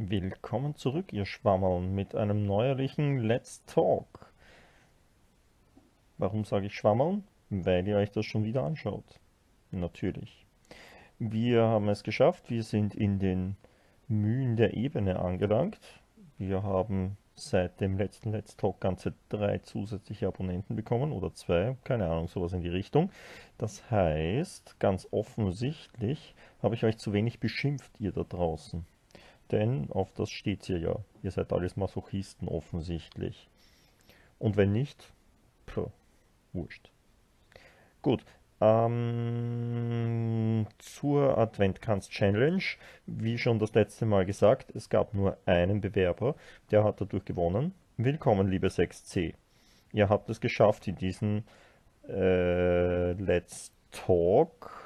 Willkommen zurück, ihr Schwammerln, mit einem neuerlichen Let's Talk. Warum sage ich Schwammerln? Weil ihr euch das schon wieder anschaut. Natürlich. Wir haben es geschafft, wir sind in den Mühen der Ebene angelangt. Wir haben seit dem letzten Let's Talk ganze drei zusätzliche Abonnenten bekommen oder zwei, keine Ahnung, sowas in die Richtung. Das heißt, ganz offensichtlich habe ich euch zu wenig beschimpft, ihr da draußen. Denn auf das steht hier ja. Ihr seid alles Masochisten offensichtlich. Und wenn nicht, pff, wurscht. Gut, ähm, zur Adventkranz Challenge. Wie schon das letzte Mal gesagt, es gab nur einen Bewerber, der hat dadurch gewonnen. Willkommen, liebe 6C. Ihr habt es geschafft in diesem äh, Let's Talk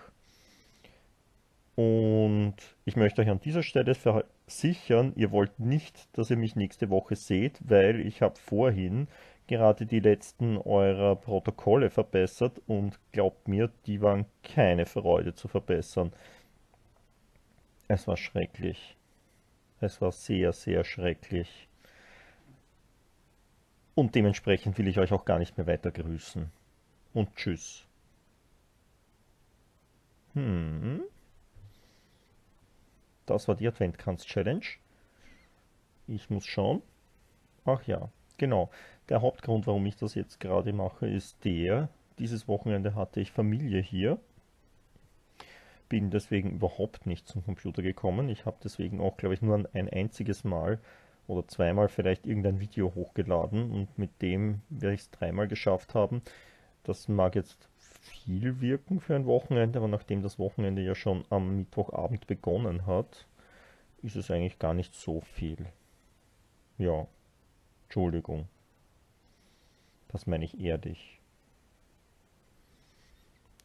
und ich möchte euch an dieser Stelle versichern, ihr wollt nicht, dass ihr mich nächste Woche seht, weil ich habe vorhin gerade die letzten eurer Protokolle verbessert und glaubt mir, die waren keine Freude zu verbessern. Es war schrecklich. Es war sehr, sehr schrecklich. Und dementsprechend will ich euch auch gar nicht mehr weiter grüßen. Und tschüss. Hm. Das war die Adventkranz-Challenge. Ich muss schauen. Ach ja, genau. Der Hauptgrund, warum ich das jetzt gerade mache, ist der, dieses Wochenende hatte ich Familie hier. Bin deswegen überhaupt nicht zum Computer gekommen. Ich habe deswegen auch, glaube ich, nur ein einziges Mal oder zweimal vielleicht irgendein Video hochgeladen und mit dem werde ich es dreimal geschafft haben. Das mag jetzt viel wirken für ein Wochenende, aber nachdem das Wochenende ja schon am Mittwochabend begonnen hat, ist es eigentlich gar nicht so viel. Ja, Entschuldigung. Das meine ich ehrlich.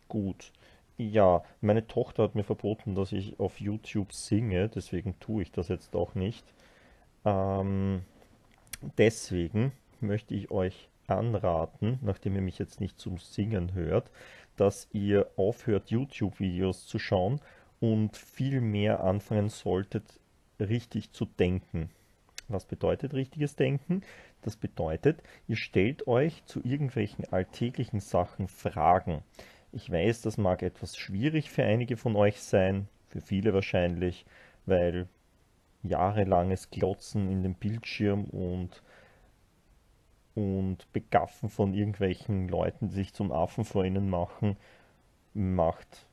Gut. Ja, meine Tochter hat mir verboten, dass ich auf YouTube singe, deswegen tue ich das jetzt auch nicht. Ähm, deswegen möchte ich euch anraten, nachdem ihr mich jetzt nicht zum Singen hört, dass ihr aufhört, YouTube-Videos zu schauen und viel mehr anfangen solltet, richtig zu denken. Was bedeutet richtiges Denken? Das bedeutet, ihr stellt euch zu irgendwelchen alltäglichen Sachen Fragen. Ich weiß, das mag etwas schwierig für einige von euch sein, für viele wahrscheinlich, weil jahrelanges Glotzen in den Bildschirm und und Begaffen von irgendwelchen Leuten, die sich zum Affen vor ihnen machen, macht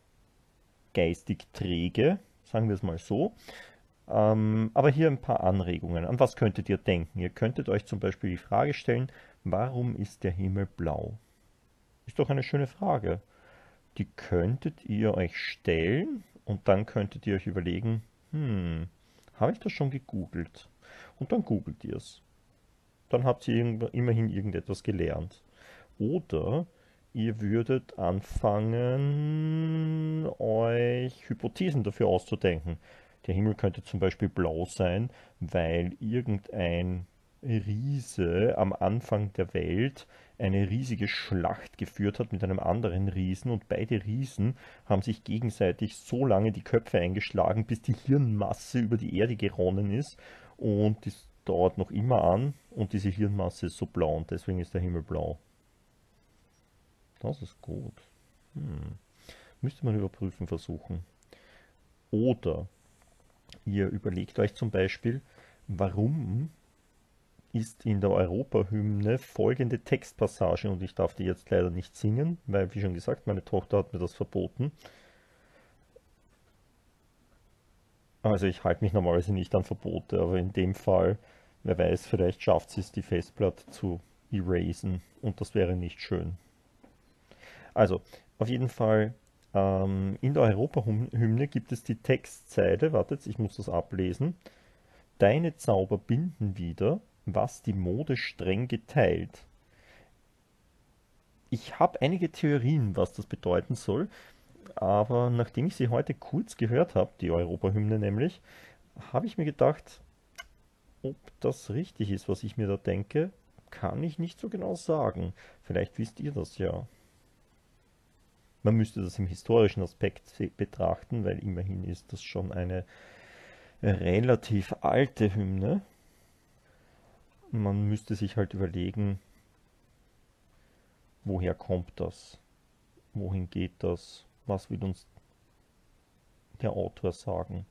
geistig träge, sagen wir es mal so. Ähm, aber hier ein paar Anregungen. An was könntet ihr denken? Ihr könntet euch zum Beispiel die Frage stellen, warum ist der Himmel blau? Ist doch eine schöne Frage. Die könntet ihr euch stellen und dann könntet ihr euch überlegen, hm, habe ich das schon gegoogelt? Und dann googelt ihr es dann habt ihr immerhin irgendetwas gelernt. Oder ihr würdet anfangen, euch Hypothesen dafür auszudenken. Der Himmel könnte zum Beispiel blau sein, weil irgendein Riese am Anfang der Welt eine riesige Schlacht geführt hat mit einem anderen Riesen und beide Riesen haben sich gegenseitig so lange die Köpfe eingeschlagen, bis die Hirnmasse über die Erde geronnen ist und das dauert noch immer an und diese Hirnmasse ist so blau und deswegen ist der Himmel blau. Das ist gut. Hm. Müsste man überprüfen versuchen. Oder ihr überlegt euch zum Beispiel, warum ist in der Europahymne folgende Textpassage und ich darf die jetzt leider nicht singen, weil wie schon gesagt, meine Tochter hat mir das verboten. Also ich halte mich normalerweise nicht an Verbote, aber in dem Fall Wer weiß, vielleicht schafft sie es, die Festplatte zu erasen und das wäre nicht schön. Also, auf jeden Fall, ähm, in der Europahymne gibt es die Textzeile, wartet, ich muss das ablesen. Deine Zauber binden wieder, was die Mode streng geteilt. Ich habe einige Theorien, was das bedeuten soll, aber nachdem ich sie heute kurz gehört habe, die Europahymne nämlich, habe ich mir gedacht, ob das richtig ist, was ich mir da denke, kann ich nicht so genau sagen. Vielleicht wisst ihr das ja. Man müsste das im historischen Aspekt betrachten, weil immerhin ist das schon eine relativ alte Hymne. Man müsste sich halt überlegen, woher kommt das? Wohin geht das? Was will uns der Autor sagen?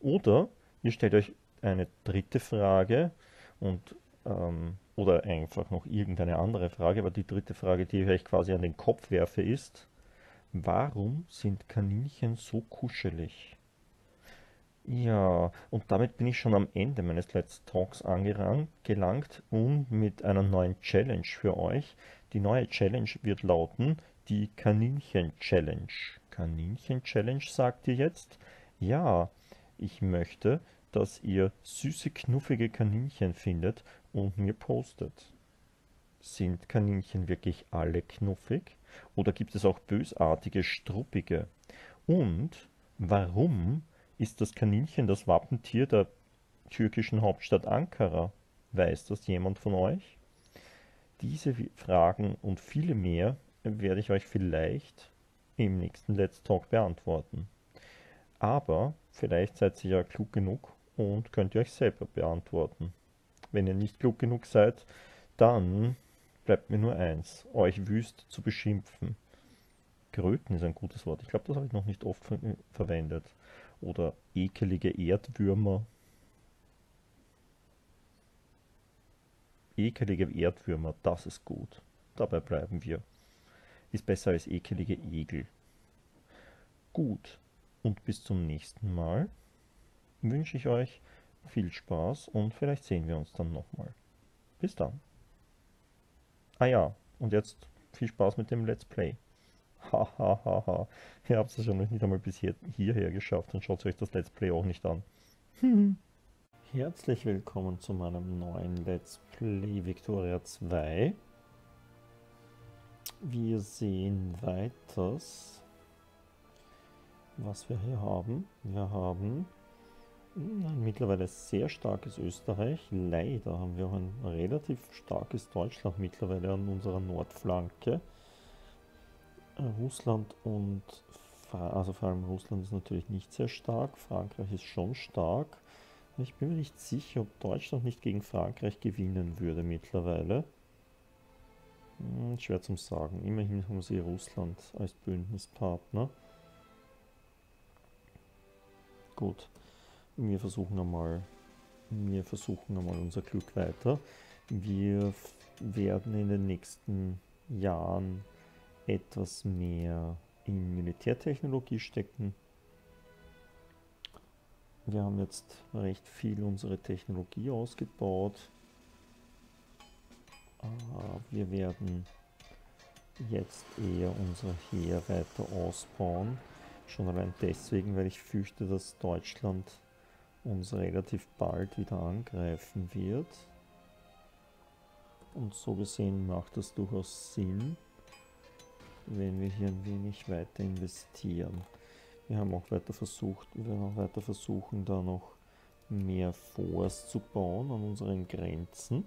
Oder ihr stellt euch eine dritte Frage und ähm, oder einfach noch irgendeine andere Frage, aber die dritte Frage, die ich euch quasi an den Kopf werfe, ist, warum sind Kaninchen so kuschelig? Ja, und damit bin ich schon am Ende meines Let's Talks angelangt und mit einer neuen Challenge für euch. Die neue Challenge wird lauten die Kaninchen-Challenge. Kaninchen-Challenge sagt ihr jetzt? Ja, ich möchte, dass ihr süße, knuffige Kaninchen findet und mir postet. Sind Kaninchen wirklich alle knuffig? Oder gibt es auch bösartige, struppige? Und warum ist das Kaninchen das Wappentier der türkischen Hauptstadt Ankara? Weiß das jemand von euch? Diese Fragen und viele mehr werde ich euch vielleicht im nächsten Let's Talk beantworten. Aber vielleicht seid ihr ja klug genug und könnt ihr euch selber beantworten. Wenn ihr nicht klug genug seid, dann bleibt mir nur eins, euch wüst zu beschimpfen. Kröten ist ein gutes Wort. Ich glaube, das habe ich noch nicht oft ver verwendet. Oder ekelige Erdwürmer. Ekelige Erdwürmer, das ist gut. Dabei bleiben wir. Ist besser als ekelige Egel. Gut, und bis zum nächsten Mal wünsche ich euch viel Spaß und vielleicht sehen wir uns dann nochmal. Bis dann. Ah ja, und jetzt viel Spaß mit dem Let's Play. Hahaha, ha, ha, ha. ihr habt es schon nicht einmal bis hier, hierher geschafft und schaut euch das Let's Play auch nicht an. Herzlich willkommen zu meinem neuen Let's Play Victoria 2. Wir sehen weiters, was wir hier haben. Wir haben ein mittlerweile sehr starkes Österreich. Leider haben wir auch ein relativ starkes Deutschland mittlerweile an unserer Nordflanke. Äh, Russland und also vor allem Russland ist natürlich nicht sehr stark. Frankreich ist schon stark. Ich bin mir nicht sicher, ob Deutschland nicht gegen Frankreich gewinnen würde mittlerweile. Hm, schwer zum sagen. Immerhin haben sie Russland als Bündnispartner. Gut wir versuchen einmal, wir versuchen einmal unser Glück weiter. Wir werden in den nächsten Jahren etwas mehr in Militärtechnologie stecken. Wir haben jetzt recht viel unsere Technologie ausgebaut. Wir werden jetzt eher unser Heer weiter ausbauen. Schon allein deswegen, weil ich fürchte, dass Deutschland uns relativ bald wieder angreifen wird. Und so gesehen macht das durchaus Sinn, wenn wir hier ein wenig weiter investieren. Wir haben auch weiter versucht, wir werden auch weiter versuchen, da noch mehr Forts zu bauen an unseren Grenzen.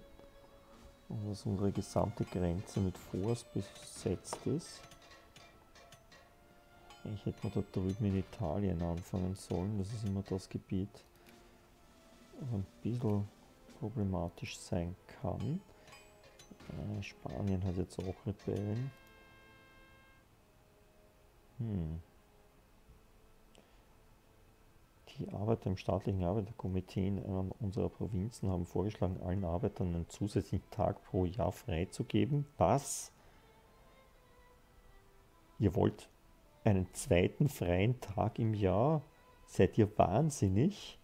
Und dass unsere gesamte Grenze mit Forts besetzt ist. Ich hätte mal da drüben in Italien anfangen sollen, das ist immer das Gebiet, ein bisschen problematisch sein kann. Äh, Spanien hat jetzt auch Rebellen. Hm. Die Arbeiter im staatlichen Arbeiterkomitee in einer unserer Provinzen haben vorgeschlagen, allen Arbeitern einen zusätzlichen Tag pro Jahr freizugeben. Was? Ihr wollt einen zweiten freien Tag im Jahr? Seid ihr wahnsinnig?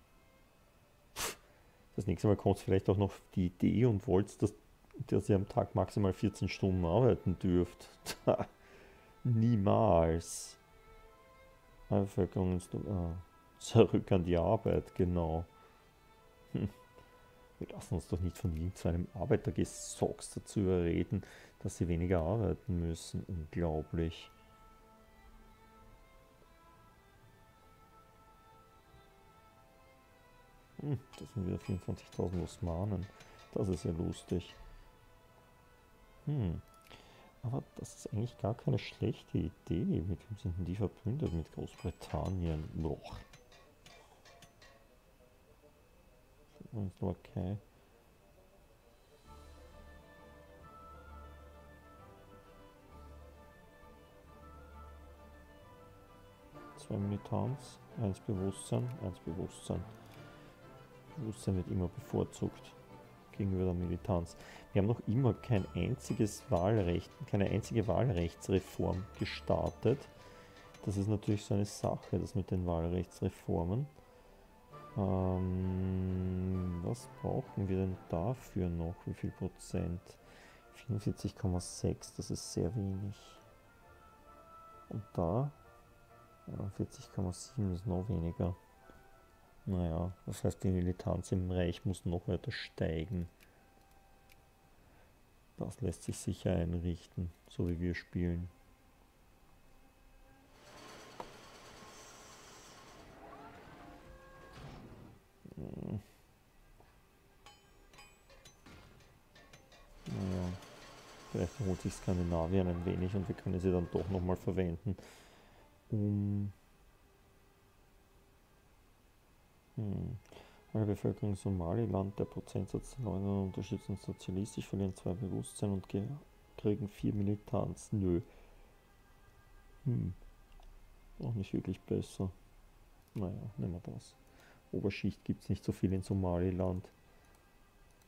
Das nächste Mal kommt vielleicht auch noch die Idee und wollt, dass, dass ihr am Tag maximal 14 Stunden arbeiten dürft. Niemals. Bevölkerung ist ah, zurück an die Arbeit, genau. Wir lassen uns doch nicht von Ihnen zu einem Arbeitergesocks dazu überreden, dass sie weniger arbeiten müssen. Unglaublich. Hm, das sind wieder 24.000 Osmanen. Das ist ja lustig. Hm. Aber das ist eigentlich gar keine schlechte Idee. Mit wem sind denn die verbündet? Mit Großbritannien. Boah. in Slowakei. Zwei Militanz, eins Bewusstsein, eins Bewusstsein. Bewusstsein wird immer bevorzugt gegenüber der Militanz. Wir haben noch immer kein einziges Wahlrecht, keine einzige Wahlrechtsreform gestartet. Das ist natürlich so eine Sache, das mit den Wahlrechtsreformen. Ähm, was brauchen wir denn dafür noch? Wie viel Prozent? 44,6, das ist sehr wenig. Und da 41,7 ist noch weniger. Naja, das heißt, die Militanz im Reich muss noch weiter steigen. Das lässt sich sicher einrichten, so wie wir spielen. Hm. Naja, vielleicht holt sich Skandinavien ein wenig und wir können sie dann doch nochmal verwenden, um hm. Alle Bevölkerung Somaliland, der Prozentsatz der Leute unterstützen sozialistisch, verlieren zwei Bewusstsein und kriegen vier Militanz. Nö. Hm. Auch nicht wirklich besser. Naja, nehmen wir das. Oberschicht gibt es nicht so viel in Somaliland.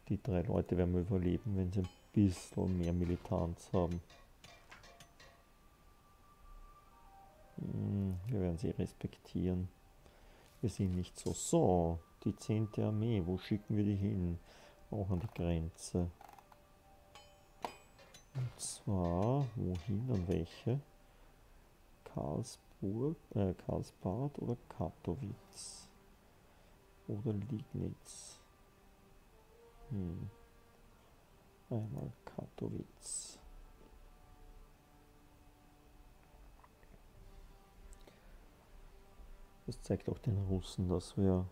Die drei Leute werden überleben, wenn sie ein bisschen mehr Militanz haben. Hm, wir werden sie respektieren. Wir sind nicht so. So, die 10. Armee, wo schicken wir die hin? Auch an die Grenze. Und zwar, wohin, an welche? Karlsburg, äh, Karlsbad oder Katowice? Oder Liegnitz? Hm. Einmal Katowice. Das zeigt auch den Russen, dass wir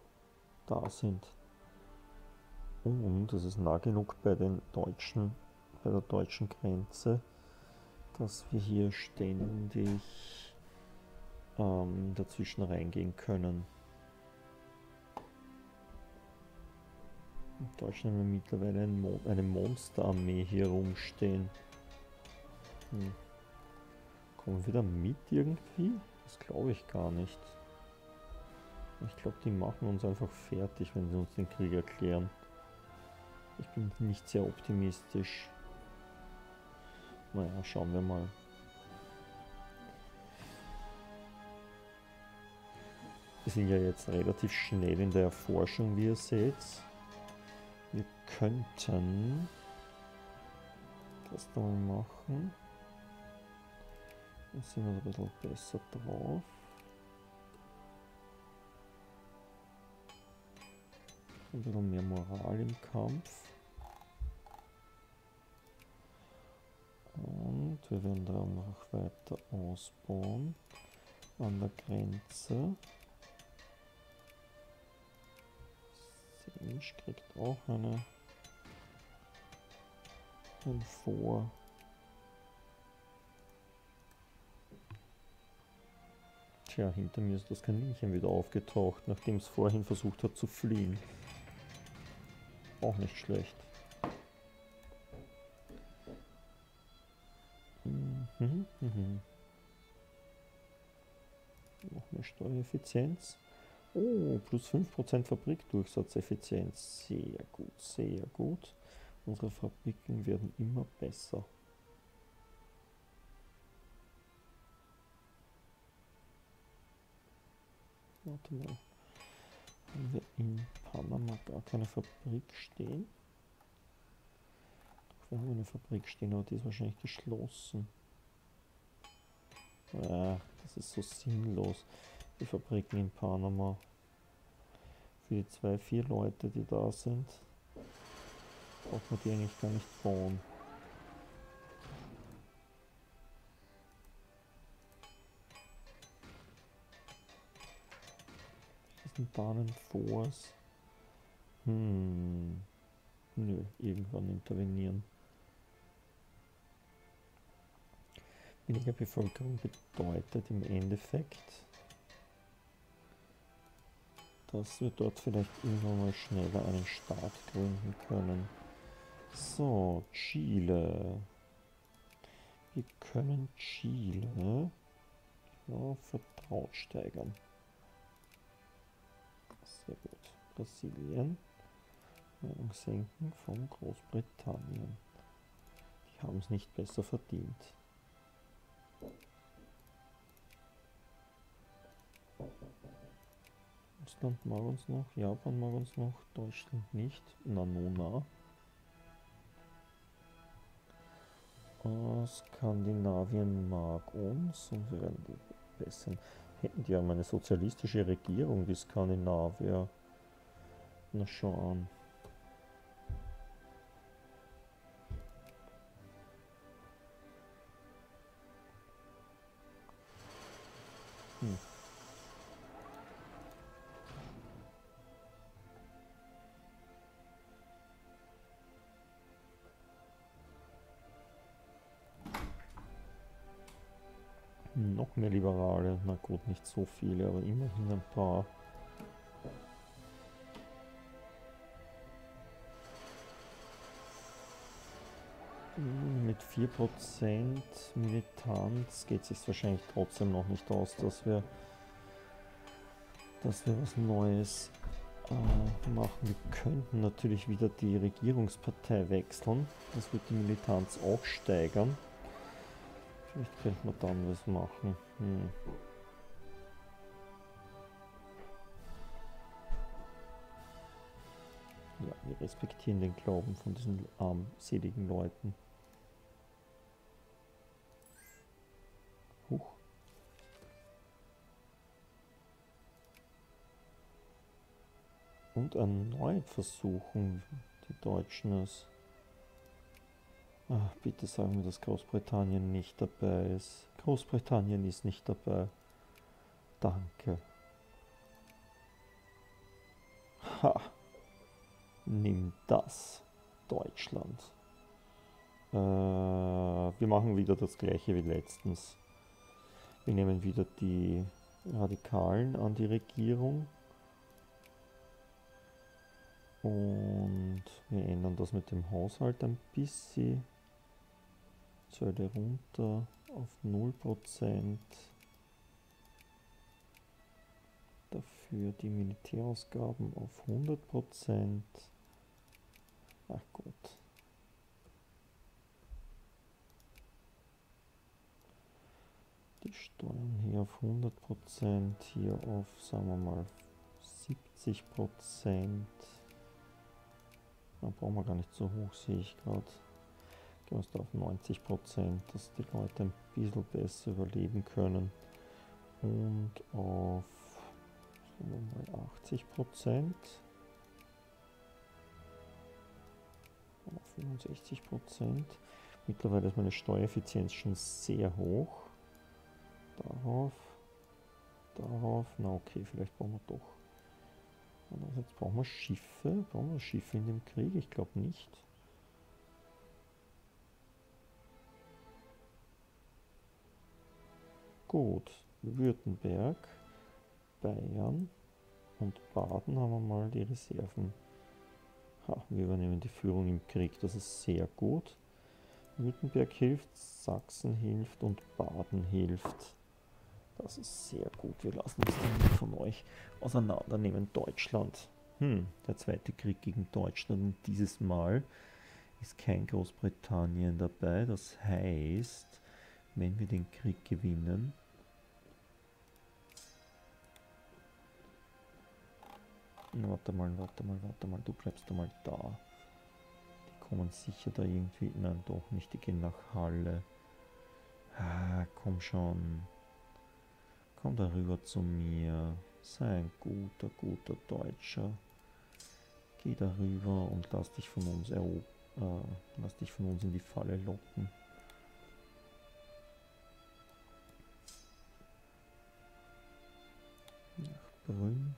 da sind. Und es ist nah genug bei den Deutschen, bei der deutschen Grenze, dass wir hier ständig ähm, dazwischen reingehen können. In Deutschland haben wir mittlerweile ein Mo eine Monsterarmee hier rumstehen. Hm. Kommen wir wieder mit irgendwie? Das glaube ich gar nicht. Ich glaube, die machen uns einfach fertig, wenn sie uns den Krieg erklären. Ich bin nicht sehr optimistisch. Naja, schauen wir mal. Wir sind ja jetzt relativ schnell in der Erforschung, wie ihr seht. Wir könnten das da machen. Dann sind wir ein bisschen besser drauf. Ein bisschen mehr Moral im Kampf. Und wir werden dann noch weiter ausbauen an der Grenze. Mensch kriegt auch eine ein Vor. Tja, hinter mir ist das Kaninchen wieder aufgetaucht, nachdem es vorhin versucht hat zu fliehen. Auch nicht schlecht. Mhm, mhm. Noch mehr Steuereffizienz. Oh, plus 5% Fabrikdurchsatzeffizienz. Sehr gut, sehr gut. Unsere Fabriken werden immer besser. Warte mal. Haben wir in Panama gar keine Fabrik stehen? Doch, wir haben eine Fabrik stehen, aber die ist wahrscheinlich geschlossen. Ja, das ist so sinnlos. Die Fabriken in Panama. Für die zwei, vier Leute, die da sind, braucht man die eigentlich gar nicht bauen. Bahnenforce. Hm. Nö, irgendwann intervenieren. Weniger Bevölkerung bedeutet im Endeffekt, dass wir dort vielleicht irgendwann mal schneller einen Staat gründen können. So, Chile. Wir können Chile ja, vertraut steigern. Sehr gut. Brasilien. Meinung senken von Großbritannien. Die haben es nicht besser verdient. Russland mag uns noch, Japan mag uns noch, Deutschland nicht, Nanona. Skandinavien mag uns und wir werden die bessern. Hätten die ja eine sozialistische Regierung, die Skandinavier. Na schau an. So viele, aber immerhin ein paar. Mit 4% Militanz geht es sich wahrscheinlich trotzdem noch nicht aus, dass wir, dass wir was Neues äh, machen. Wir könnten natürlich wieder die Regierungspartei wechseln. Das wird die Militanz auch steigern. Vielleicht könnte man dann was machen. Hm. Ja, wir respektieren den Glauben von diesen armseligen Leuten. Huch. Und erneut versuchen die Deutschen es. Ach, bitte sagen wir, dass Großbritannien nicht dabei ist. Großbritannien ist nicht dabei. Danke. Ha. Nimm das, Deutschland. Äh, wir machen wieder das gleiche wie letztens. Wir nehmen wieder die Radikalen an die Regierung. Und wir ändern das mit dem Haushalt ein bisschen. Zölle runter auf 0%. Dafür die Militärausgaben auf 100%. Ach Gott. Die Steuern hier auf 100%, hier auf, sagen wir mal, 70%. Da brauchen wir gar nicht so hoch, sehe ich gerade. Gehen wir auf 90 Prozent, dass die Leute ein bisschen besser überleben können. Und auf mal 80 Prozent. Auf 65 Prozent. Mittlerweile ist meine Steuereffizienz schon sehr hoch. Darauf, darauf, na okay, vielleicht brauchen wir doch. Andererseits brauchen wir Schiffe. Brauchen wir Schiffe in dem Krieg? Ich glaube nicht. Gut, Württemberg, Bayern und Baden haben wir mal die Reserven. Ha, wir übernehmen die Führung im Krieg, das ist sehr gut. Württemberg hilft, Sachsen hilft und Baden hilft. Das ist sehr gut. Wir lassen uns dann von euch auseinandernehmen. Deutschland. Hm, der zweite Krieg gegen Deutschland. Und dieses Mal ist kein Großbritannien dabei. Das heißt, wenn wir den Krieg gewinnen, Warte mal, warte mal, warte mal, du bleibst mal da. Die kommen sicher da irgendwie. Nein, doch nicht, die gehen nach Halle. Ah, komm schon. Komm da rüber zu mir. Sei ein guter, guter Deutscher. Geh da rüber und lass dich von uns erobern. Äh, lass dich von uns in die Falle locken. Nach Brünn.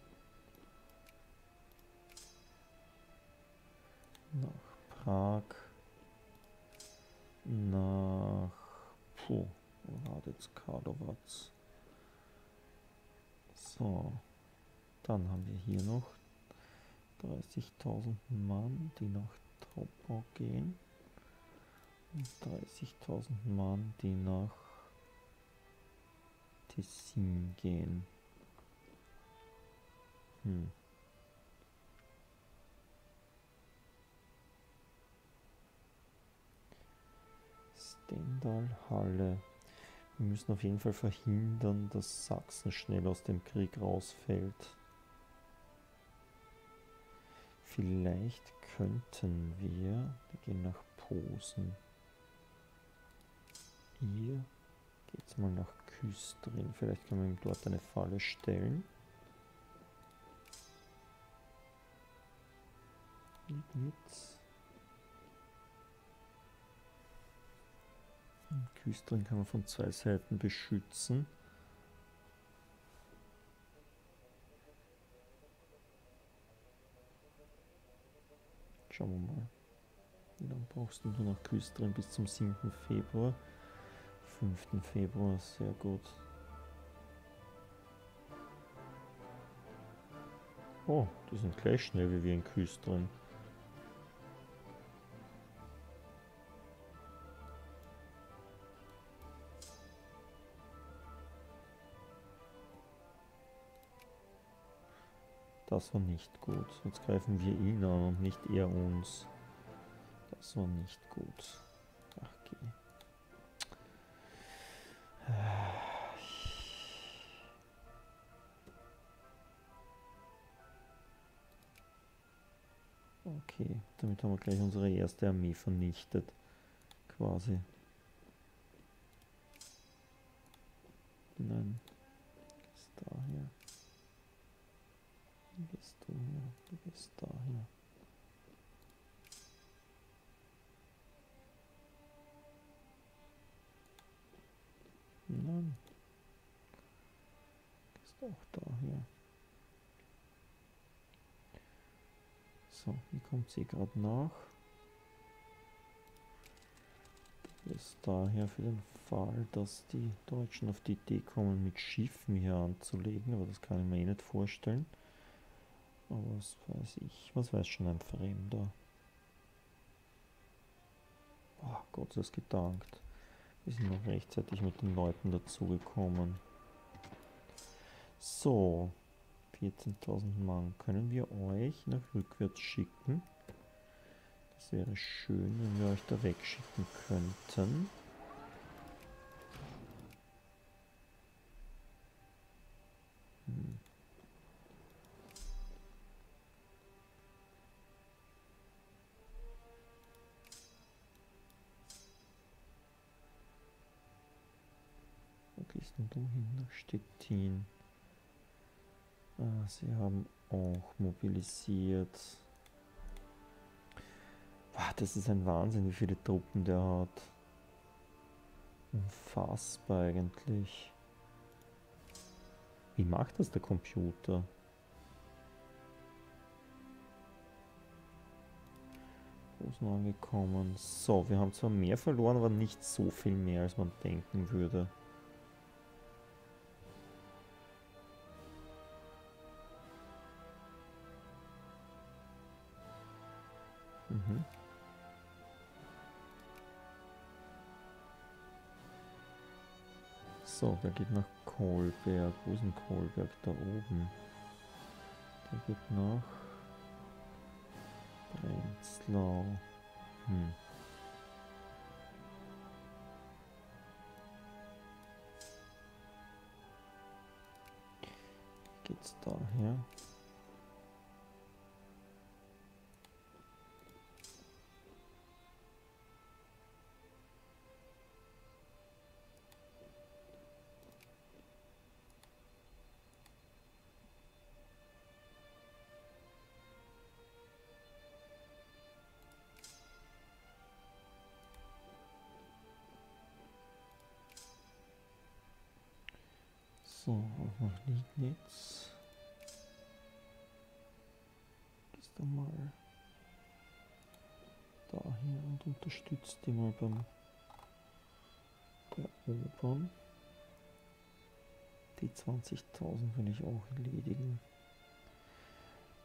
Prag. Nach Puh, Raditz Karlovac. So. Dann haben wir hier noch 30.000 Mann, die nach Troppau gehen. Und 30.000 Mann, die nach Tessin gehen. Hm. Stendal-Halle. Wir müssen auf jeden Fall verhindern, dass Sachsen schnell aus dem Krieg rausfällt. Vielleicht könnten wir, wir gehen nach Posen. Hier geht's mal nach Küstrin. Vielleicht können wir ihm dort eine Falle stellen. Jetzt. Küstrin kann man von zwei Seiten beschützen. Schauen wir mal. Wie lange brauchst du nach Küstrin bis zum 7. Februar? 5. Februar, sehr gut. Oh, die sind gleich schnell wie wir in Küstrin. Das war nicht gut. Jetzt greifen wir ihn an und nicht er uns. Das war nicht gut. Ach, geh. Okay, damit haben wir gleich unsere erste Armee vernichtet. Quasi. Nein. Ist daher. Gehst du hier? Du gehst daher. Nein. Du gehst auch daher. So, hier kommt sie gerade nach. Du ist daher für den Fall, dass die Deutschen auf die Idee kommen, mit Schiffen hier anzulegen, aber das kann ich mir eh nicht vorstellen. Was weiß ich, was weiß schon ein Fremder. Oh, Gott es gedankt. Wir sind noch rechtzeitig mit den Leuten dazugekommen. So, 14.000 Mann. Können wir euch nach rückwärts schicken? Das wäre schön, wenn wir euch da wegschicken könnten. Hm. Gehst du hin nach Stettin? Ah, sie haben auch mobilisiert. Boah, das ist ein Wahnsinn, wie viele Truppen der hat. Unfassbar eigentlich. Wie macht das der Computer? Großen angekommen. So, wir haben zwar mehr verloren, aber nicht so viel mehr, als man denken würde. So, der geht nach Kohlberg. Wo ist denn Kohlberg? Da oben. Der geht nach Prenzlau. Hm. Geht's daher? So, auch nach Liegnitz. Gehst du mal dahin und unterstützt die mal beim Erobern. Die 20.000 will ich auch erledigen.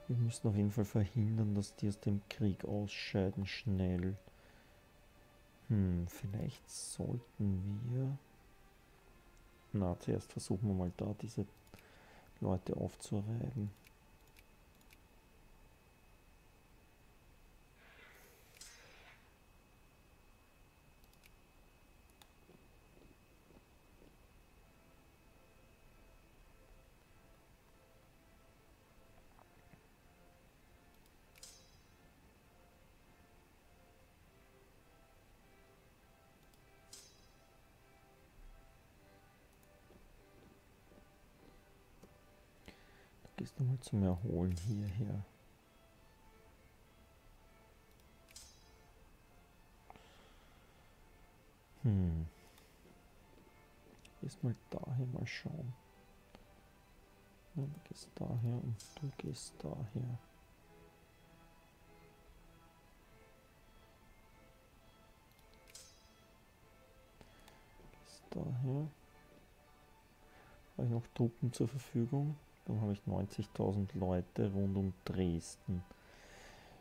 Wir müssen auf jeden Fall verhindern, dass die aus dem Krieg ausscheiden schnell. Hm, vielleicht sollten wir... Na, zuerst versuchen wir mal da diese Leute aufzureiben. Gehst du mal zum Erholen hierher. Hm. Gehst mal daher mal schauen. Ja, du gehst daher und du gehst daher. Gehst daher. Habe ich noch Truppen zur Verfügung? Dann habe ich 90.000 Leute rund um Dresden.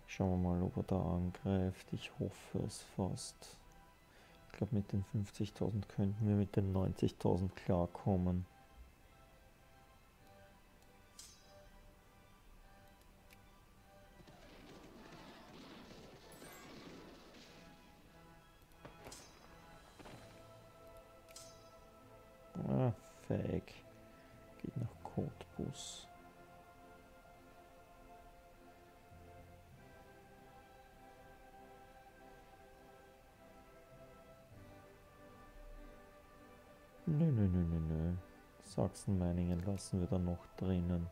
Schauen wir mal, ob er da angreift. Ich hoffe es fast. Ich glaube, mit den 50.000 könnten wir mit den 90.000 klarkommen. Nö, nö, nö, nö, nö. Sachsen-Meiningen lassen wir da noch drinnen.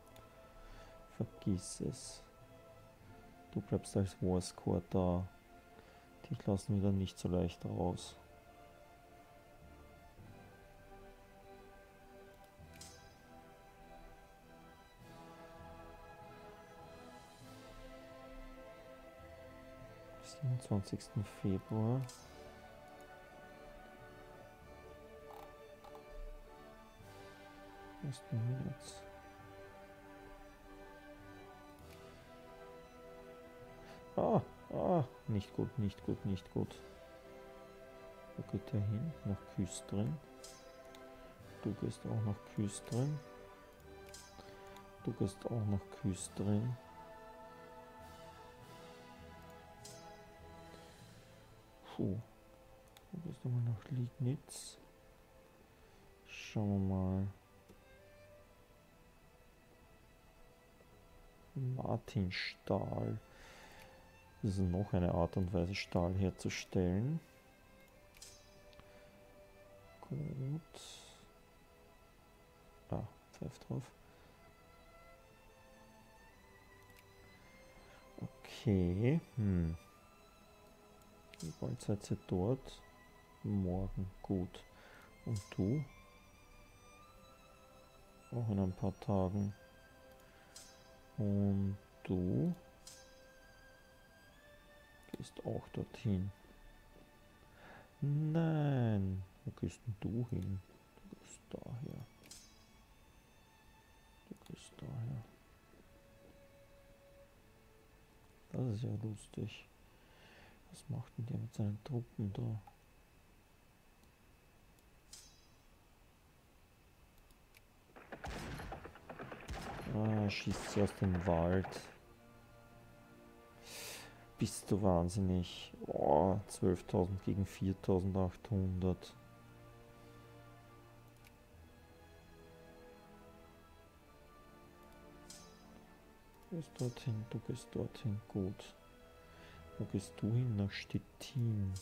Vergiss es. Du bleibst als Warscore da. Dich lassen wir dann nicht so leicht raus. Siebenundzwanzigsten Februar. Ersten März. Ah, ah, nicht gut, nicht gut, nicht gut. Wo geht der hin? Nach Küstrin. Du gehst auch nach Küstrin. Du gehst auch nach Küstrin. Puh. Du gehst nochmal nach Liegnitz. Schauen wir mal. Martinstahl. Das ist noch eine Art und Weise, Stahl herzustellen. Gut. Ah, pfeif drauf. Okay. Hm. Bald seid ihr dort? Morgen. Gut. Und du? Auch in ein paar Tagen. Und du gehst auch dorthin. Nein, wo gehst denn du hin? Du gehst daher. Du gehst daher. Das ist ja lustig. Was macht denn der mit seinen Truppen da? Ah, schießt sie aus dem Wald. Bist du wahnsinnig. Oh, 12.000 gegen 4.800. Du gehst dorthin, du gehst dorthin, gut. Wo gehst du hin? Nach Stettin.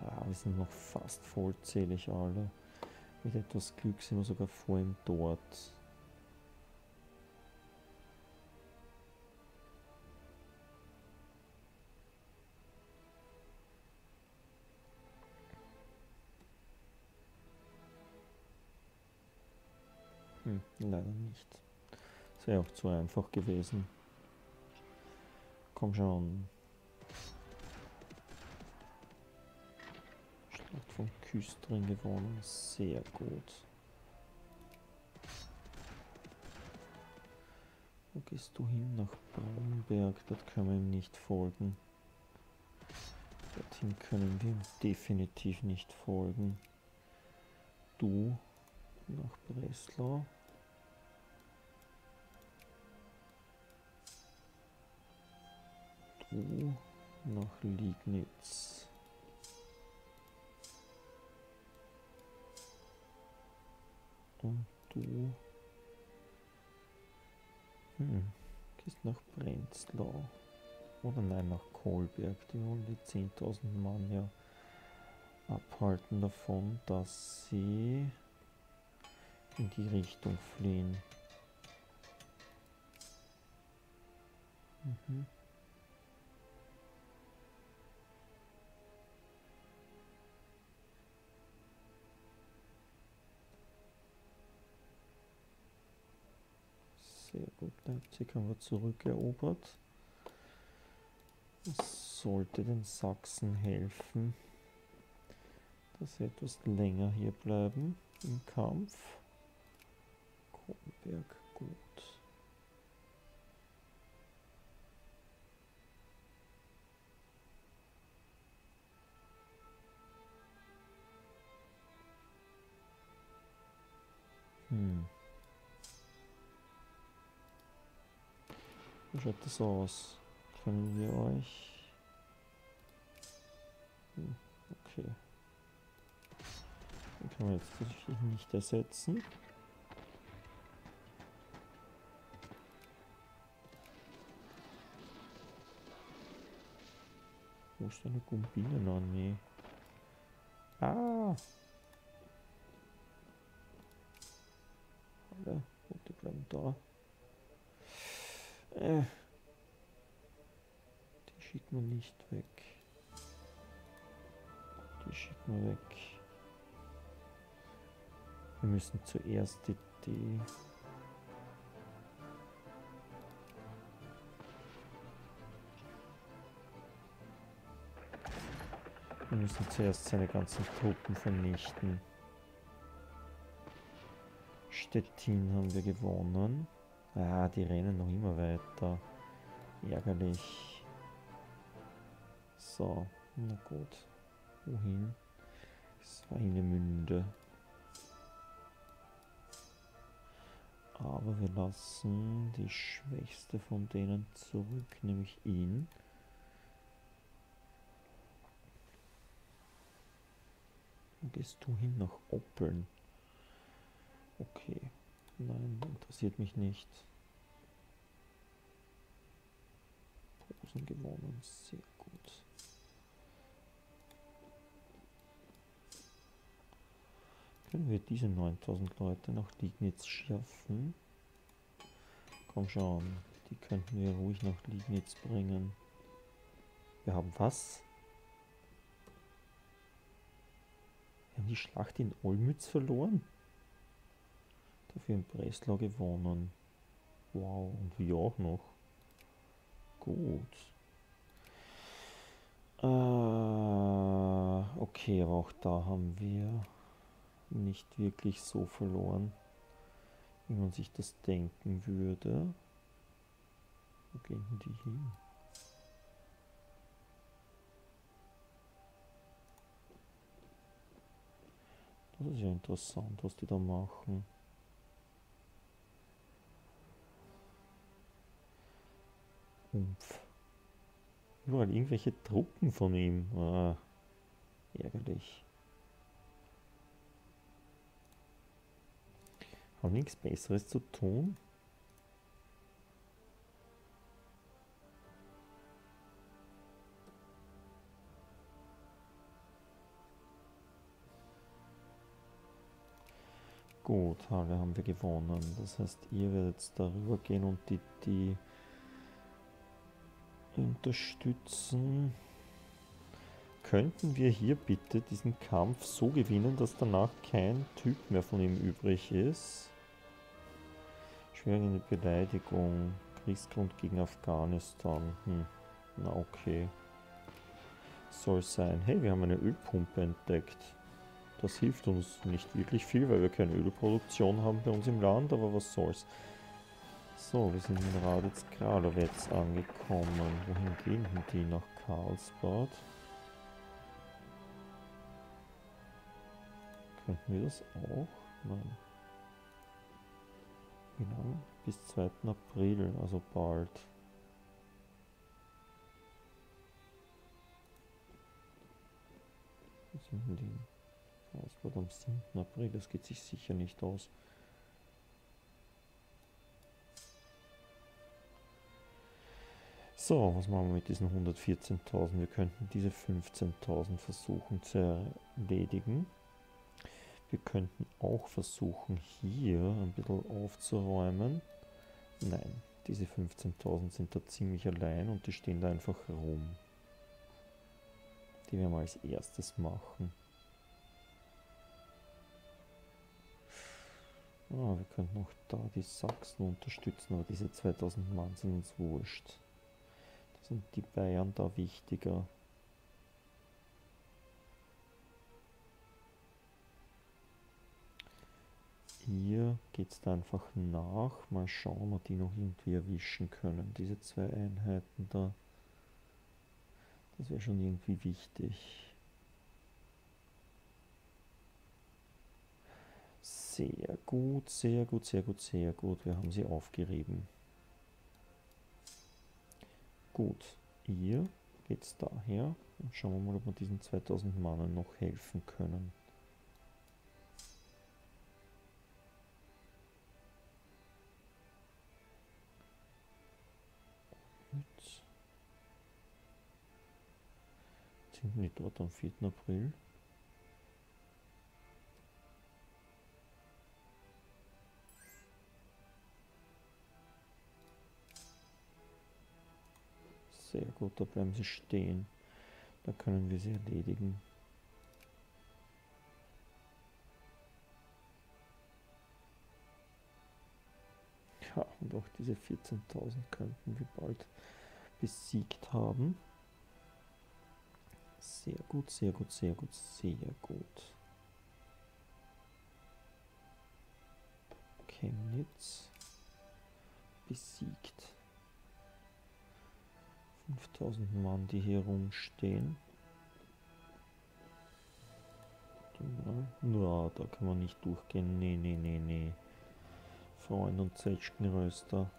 Ah, wir sind noch fast vollzählig alle. Mit etwas Glück sind wir sogar vor ihm dort. Leider nicht. Das wäre auch zu einfach gewesen. Komm schon. Schlacht von Küstrin gewonnen. Sehr gut. Wo gehst du hin? Nach Braunberg. Dort können wir ihm nicht folgen. Dorthin können wir ihm definitiv nicht folgen. Du nach Breslau. Du nach Liegnitz. Und du hm, gehst nach Prenzlau. Oder nein, nach Kolberg. Die wollen die 10.000 Mann ja abhalten davon, dass sie in die Richtung fliehen. Mhm. Sehr gut, Leipzig haben wir zurückerobert. Das sollte den Sachsen helfen, dass sie etwas länger hier bleiben im Kampf. Kronberg, gut. Hm. Wie schaut das aus? Können wir euch... Hm, okay. Den können wir jetzt tatsächlich nicht ersetzen. Wo ist eine Gumbinenarmee? Ah! Alle, gut, die bleiben da. Äh. Die schickt man nicht weg. Die schickt man weg. Wir müssen zuerst die, die Wir müssen zuerst seine ganzen Truppen vernichten. Stettin haben wir gewonnen. Ah, die rennen noch immer weiter. Ärgerlich. So, na gut. Wohin? Seinemünde. Aber wir lassen die schwächste von denen zurück, nämlich ihn. Wo gehst du hin? Nach Oppeln. Okay. Nein, interessiert mich nicht. Posen gewonnen, sehr gut. Können wir diese 9000 Leute nach Liegnitz schaffen? Komm schon, die könnten wir ruhig nach Liegnitz bringen. Wir haben was? Wir haben die Schlacht in Olmütz verloren? Dafür in Breslau gewonnen. Wow, und wir auch noch. Gut. Äh, okay, aber auch da haben wir nicht wirklich so verloren, wie man sich das denken würde. Wo gehen die hin? Das ist ja interessant, was die da machen. Humpf. Überall irgendwelche Truppen von ihm. Ah, ärgerlich. Haben nichts Besseres zu tun? Gut, Halle haben wir gewonnen. Das heißt, ihr werdet jetzt darüber gehen und die, die unterstützen. Könnten wir hier bitte diesen Kampf so gewinnen, dass danach kein Typ mehr von ihm übrig ist? Schwerende Beleidigung. Kriegsgrund gegen Afghanistan. Hm. Na okay. Soll sein. Hey, wir haben eine Ölpumpe entdeckt. Das hilft uns nicht wirklich viel, weil wir keine Ölproduktion haben bei uns im Land, aber was soll's. So, wir sind in Raditz Kralowetz angekommen. Wohin gehen denn die? Nach Karlsbad? Könnten wir das auch? Nein. Genau, bis 2. April, also bald. Was sind denn die? Karlsbad am 7. April, das geht sich sicher nicht aus. So, was machen wir mit diesen 114.000? Wir könnten diese 15.000 versuchen zu erledigen. Wir könnten auch versuchen, hier ein bisschen aufzuräumen. Nein, diese 15.000 sind da ziemlich allein und die stehen da einfach rum. Die werden wir als erstes machen. Ah, wir könnten auch da die Sachsen unterstützen, aber diese 2000 Mann sind uns wurscht sind die Bayern da wichtiger. Hier geht es da einfach nach. Mal schauen, ob die noch irgendwie erwischen können. Diese zwei Einheiten da. Das wäre schon irgendwie wichtig. Sehr gut, sehr gut, sehr gut, sehr gut. Wir haben sie aufgerieben. Gut, ihr geht's daher und schauen wir mal, ob wir diesen 2000 Mannen noch helfen können. Jetzt sind wir dort am 4. April. Sehr gut, da bleiben sie stehen. Da können wir sie erledigen. Ja, und auch diese 14.000 könnten wir bald besiegt haben. Sehr gut, sehr gut, sehr gut, sehr gut. Chemnitz besiegt. 5000 Mann, die hier rumstehen. Ja, da kann man nicht durchgehen. Nee, nee, nee, nee. Freund und Zwetschgenröster.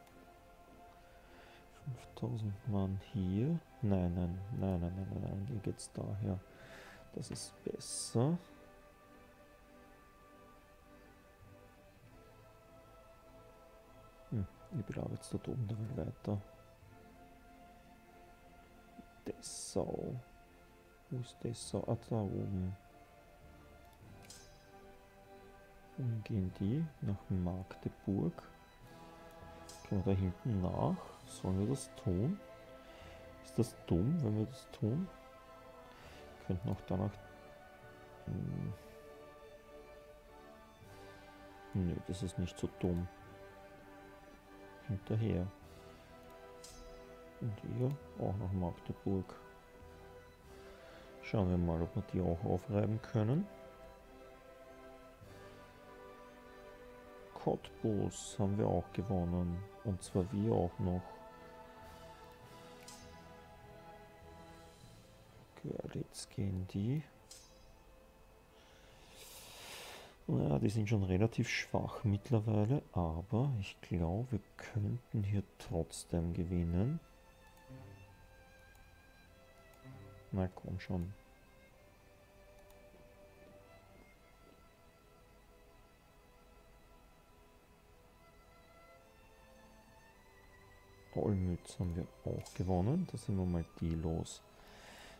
5000 Mann hier. Nein, nein, nein, nein, nein, nein, nein. Hier geht's daher. Das ist besser. Hm, ich bleibe jetzt dort oben derweil weiter. Dessau. Wo ist Dessau? Ah, da oben. Wohin gehen die? Nach Magdeburg. Gehen wir da hinten nach? Sollen wir das tun? Ist das dumm, wenn wir das tun? Wir könnten auch danach... Hm. Nö, das ist nicht so dumm. Hinterher. Und ihr auch nach Magdeburg. Schauen wir mal, ob wir die auch aufreiben können. Cottbus haben wir auch gewonnen. Und zwar wir auch noch. Görlitz gehen die. Naja, die sind schon relativ schwach mittlerweile, aber ich glaube, wir könnten hier trotzdem gewinnen. Na komm schon. Olmütz haben wir auch gewonnen. Da sind wir mal die los.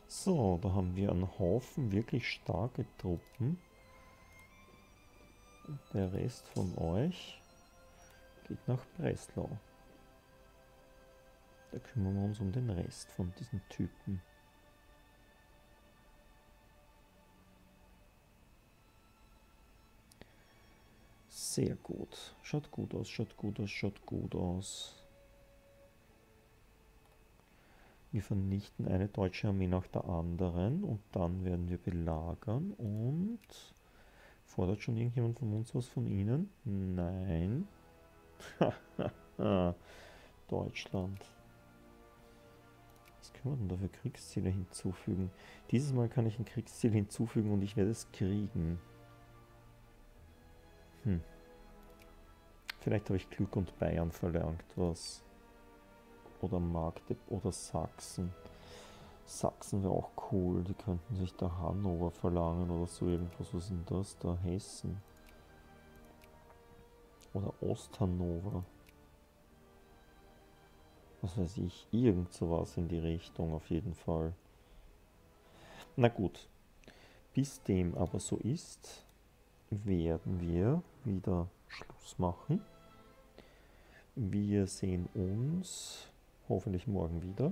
So, da haben wir einen Haufen wirklich starke Truppen. Der Rest von euch geht nach Breslau. Da kümmern wir uns um den Rest von diesen Typen. Sehr gut. Schaut gut aus, schaut gut aus, schaut gut aus. Wir vernichten eine deutsche Armee nach der anderen und dann werden wir belagern und fordert schon irgendjemand von uns was von ihnen? Nein. Deutschland. Was können wir denn da für Kriegsziele hinzufügen? Dieses Mal kann ich ein Kriegsziel hinzufügen und ich werde es kriegen. Hm. Vielleicht habe ich Glück und Bayern verlangt, was. Oder Magdeburg oder Sachsen. Sachsen wäre auch cool, die könnten sich da Hannover verlangen oder so irgendwas. Was ist denn das? Da Hessen. Oder Osthannover. Was weiß ich, irgend sowas in die Richtung auf jeden Fall. Na gut, bis dem aber so ist, werden wir wieder Schluss machen. Wir sehen uns hoffentlich morgen wieder.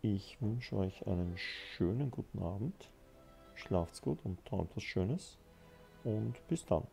Ich wünsche euch einen schönen guten Abend. Schlaft's gut und träumt was Schönes. Und bis dann.